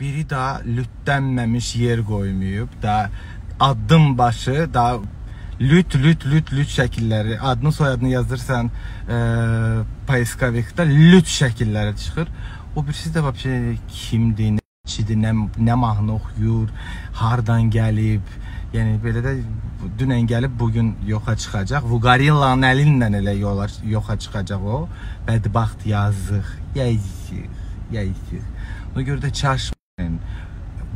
biri daha lütlənməmiş yer qoymayıb, da addım başı da lüt lüt lüt lüt şəkilləri adını soyadını yazırsan e, poiskovikdə lüt şəkilləri çıxır. O birisi də vəbşə kimdir, nəçidir, nə, nə mahnı oxuyur, hardan gəlib. Yəni belə də dünən gəlib bu gün yoxa çıxacaq. Bu Gorillanın əlinlə elə yola yoxa çıxacaq o. Bədbəxt yazıq. Yazıq. Yazıq. Ona görə də çaşmayın.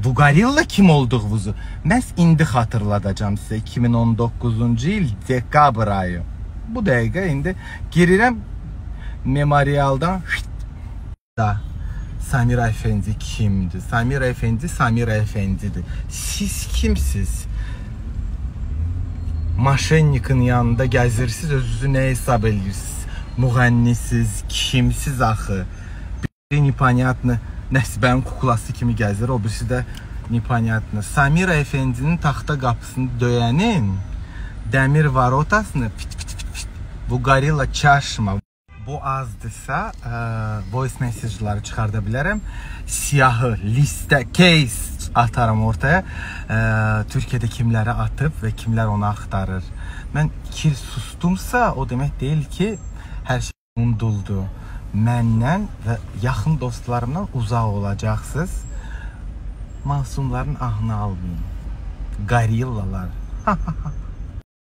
Bu Gorilla kim olduğunuzu məhz indi xatırladacağam sizə 2019-cu il dekabr ayı. Bu dəqiqə indi girirəm memorialdan da Samir Efendi kimdir? Samir Efendi Samir Efendidir. Siz kimsiz? Maşennikin yanında gəzirsiniz, özünüzü nə hesab edirsiniz? Müğənnisiz, kimsiz axı? Biri непонятно Nəsibənin kuklası kimi gəzir. O birisi də nepanyatnı. Samira efendinin taxta qapısını döyənin dəmir varotasını fit fit fit fit. Bu gorilla çaşma. Bu azdırsa e, voice mesajları çıxarda bilərəm. Siyahı, listə, case atarım ortaya. E, Türkiyədə kimləri atıb və kimlər onu axtarır. Mən kir sustumsa o demək deyil ki, hər şey unuduldu. Məndən və yaxın dostlarımdan uzaq olacaqsınız. Masumların ahını almayın. Gorillalar.